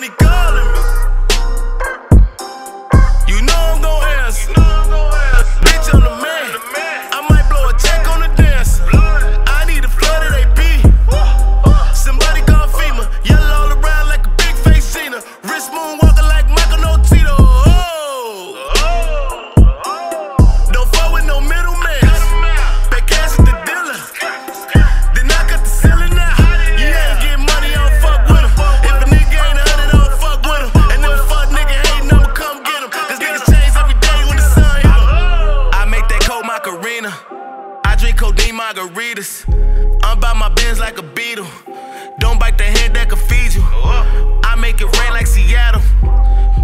Money calling me. I drink codeine margaritas. I'm by my Benz like a beetle. Don't bite the hand that can feed you. I make it rain like Seattle.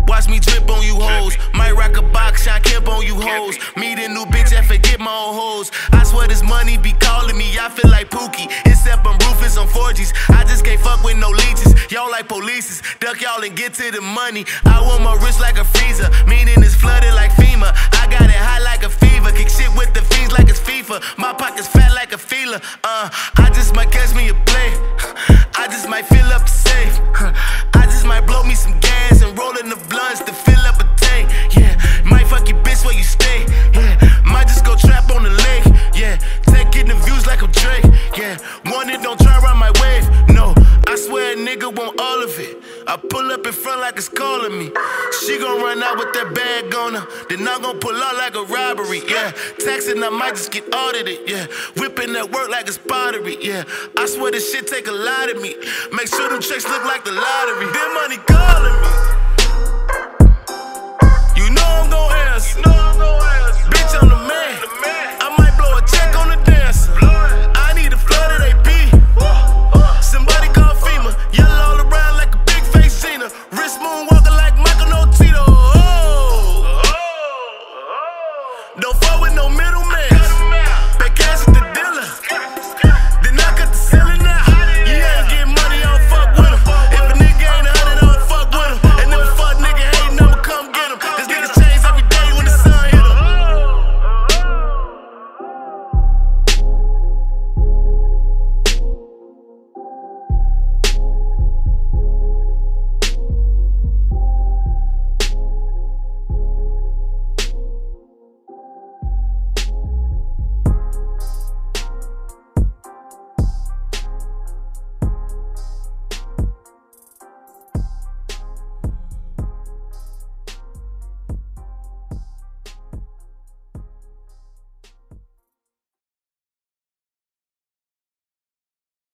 Watch me drip on you hoes. Might rock a box, Shawn Kemp on you hoes. Meet a new bitch and forget my old hoes. I swear this money be calling me. I feel like Pookie. Except I'm Rufus on 4Gs. I just can't fuck with no leeches. Y'all like polices. Duck y'all and get to the money. I want my wrist like a freezer. Meaning it's flooded like FEMA. I got it hot like a fever. Kick shit with the fiends like it's FIFA. My pockets fat like a feeler. Uh, I just might catch me a play. I just might fill up the safe. I just might blow me some gas and roll in the blunts to fill up a tank. Yeah, might fuck your bitch where you stay. Yeah, might just go trap on the lake. Yeah, take in the views like a Drake. Yeah, one it don't try around my wave. No, I swear a nigga want all of it. I pull up in front like it's calling me. She gon' run out with that bag on her. Then I'm gon' pull out like a robbery. Yeah, taxing I might just get audited. Yeah, whipping that work like it's pottery. Yeah, I swear this shit take a lot of me. Make sure them checks look like the lottery. Then money calling me.